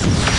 you.